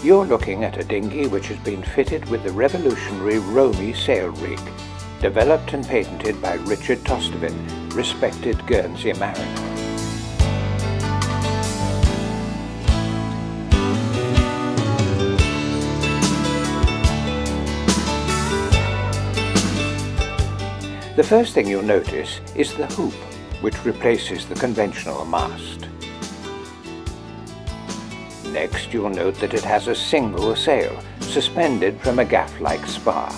You're looking at a dinghy which has been fitted with the revolutionary Romy sail rig, developed and patented by Richard Tostevin, respected Guernsey mariner. The first thing you'll notice is the hoop, which replaces the conventional mast. Next, you'll note that it has a single sail, suspended from a gaff-like spar.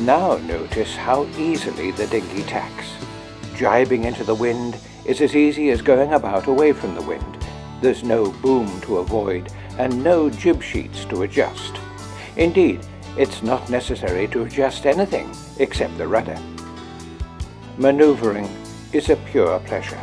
Now notice how easily the dinghy tacks. Jibing into the wind is as easy as going about away from the wind. There's no boom to avoid and no jib sheets to adjust. Indeed, it's not necessary to adjust anything except the rudder. Maneuvering is a pure pleasure.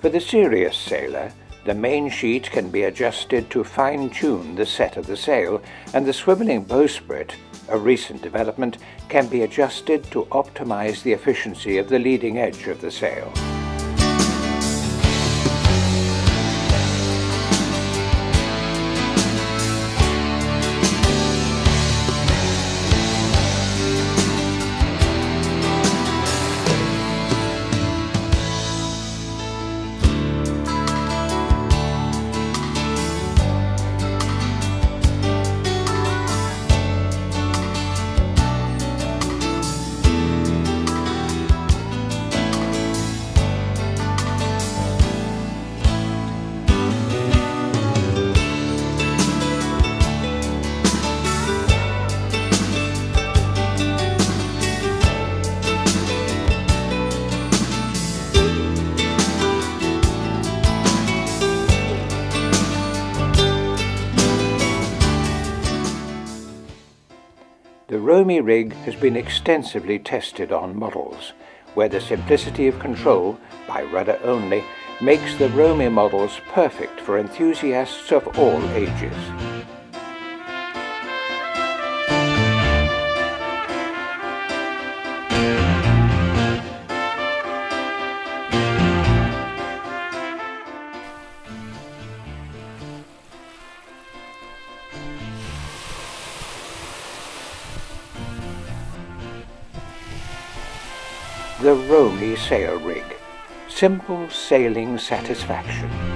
For the serious sailor, the main sheet can be adjusted to fine-tune the set of the sail, and the swiveling bowsprit, a recent development, can be adjusted to optimize the efficiency of the leading edge of the sail. The Romy rig has been extensively tested on models, where the simplicity of control, by rudder only, makes the Romy models perfect for enthusiasts of all ages. The Romy Sail Rig. Simple sailing satisfaction.